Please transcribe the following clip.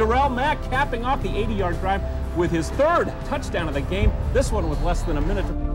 Darrell Mack capping off the 80-yard drive with his third touchdown of the game. This one with less than a minute to